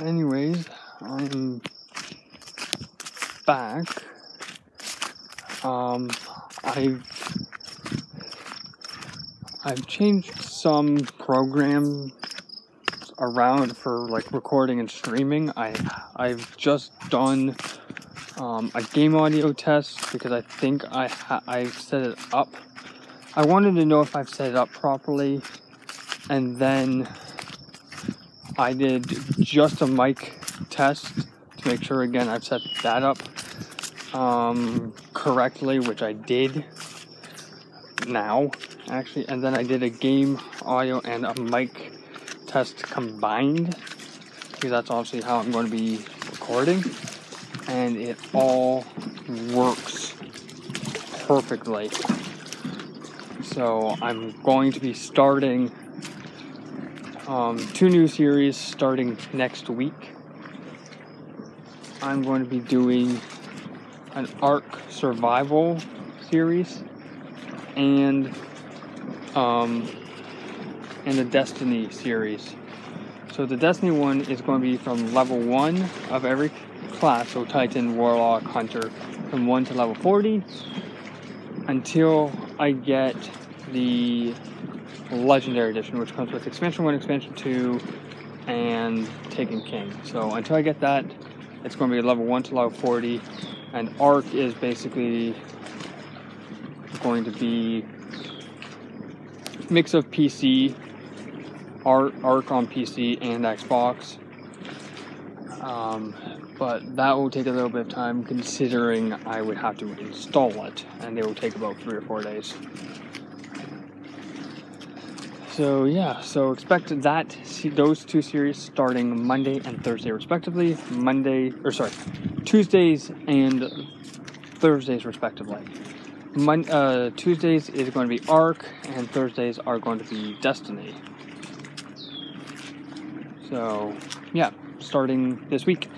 anyways, I'm back. Um, I've I've changed some programs around for like recording and streaming. I I've just done um, a game audio test because I think I ha- I set it up. I wanted to know if I've set it up properly, and then I did just a mic test to make sure again I've set that up um, correctly, which I did now actually, and then I did a game audio and a mic test combined because that's obviously how I'm going to be recording, and it all works perfectly. So I'm going to be starting um, two new series starting next week. I'm going to be doing an Ark survival series and um, and the Destiny series. So the Destiny one is going to be from level one of every class, so Titan, Warlock, Hunter, from one to level 40, until I get the Legendary Edition, which comes with Expansion 1, Expansion 2, and Taken King. So until I get that, it's going to be level 1 to level 40, and Ark is basically going to be mix of PC, Ark on PC and Xbox. Um, but that will take a little bit of time considering I would have to install it, and it will take about three or four days. So yeah, so expect that those two series starting Monday and Thursday respectively. Monday or sorry, Tuesdays and Thursdays respectively. Mon- uh, Tuesdays is going to be Ark, and Thursdays are going to be Destiny. So yeah, starting this week.